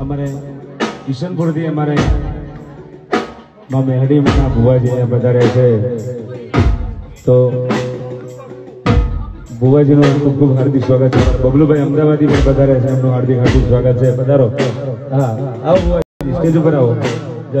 અમારે કિશનપુરથી અમારે મા મેલડી મારા ભુવાજી બધા રહે છે. તો ભુવાજીનું ખૂબ ખૂબ હાર્દિક સ્વાગત છે. બબલુભાઈ અમદાવાદી પણ બધા છે. એમનું હાર્દિક હાર્દિક સ્વાગત છે. પધારો. હા, આવો સ્ટેજ ઉપર આવો. જય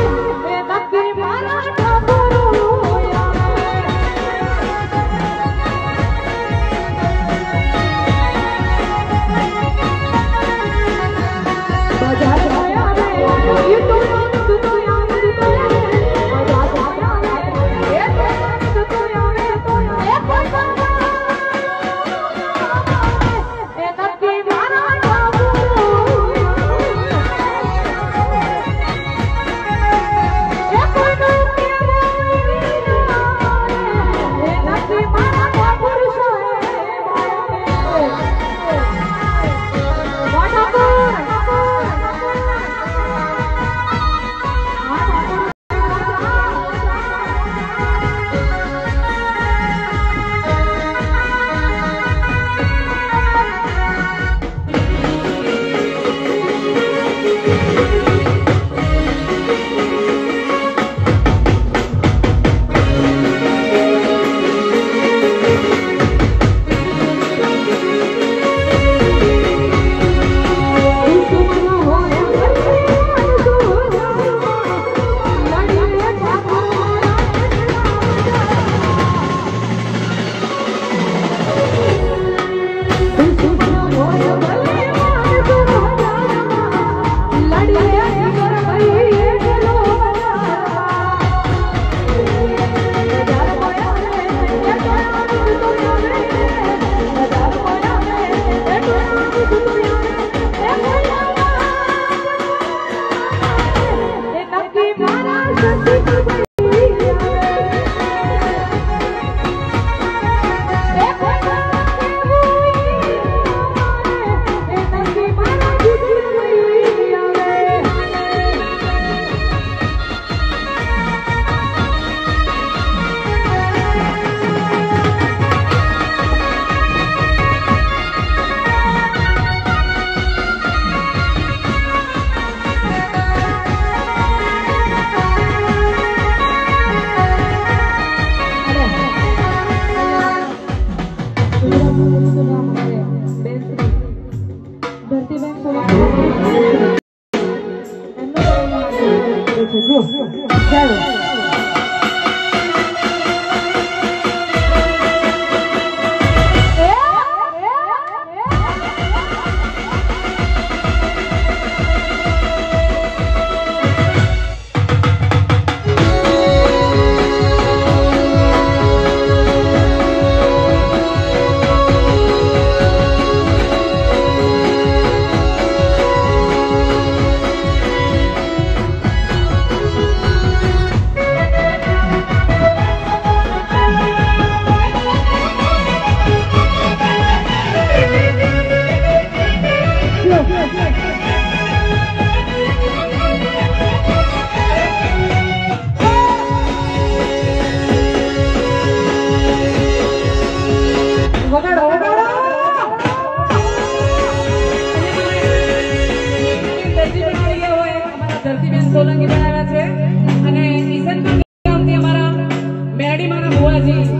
你们就这样吗？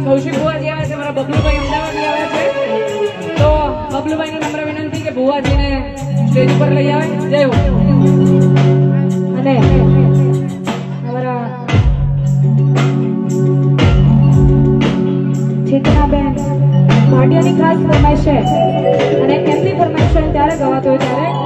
કૌશિક ભુવાજી આવ્યા છે, મારા બબલુભાઈ અમદાવાદથી આવ્યા છે. તો બબલુભાઈને નમ્ર વિનંતી કે ભુવાજીને સ્ટેજ ઉપર લઈ આવે. જય અને અમારા ચેતનાબેન ભાટિયાની ખાસ ફરમાઈશ છે. અને એમની ફરમાઈશ ત્યારે ગવાતો હોય ત્યારે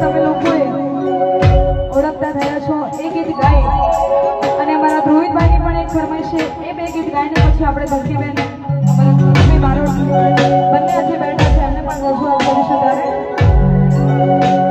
તમે લોકોએ ઓળખતા થયા છો એ ગીત ગાઈ. અને અમારા રોહિતભાઈની પણ એક ફરમાઈશ છે, એ બે ગીત ગાઈને પછી આપણે ભક્તિબેન બંને આજે બેઠા છે, એમને પણ રજૂઆત કરી ત્યારે